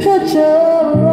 Picture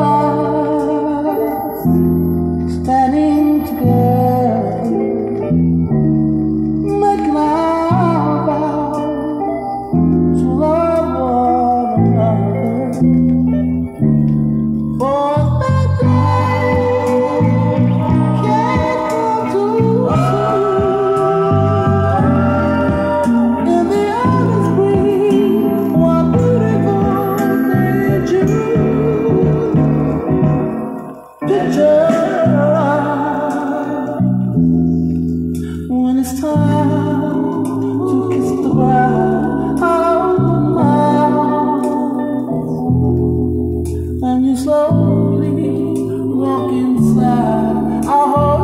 Oh.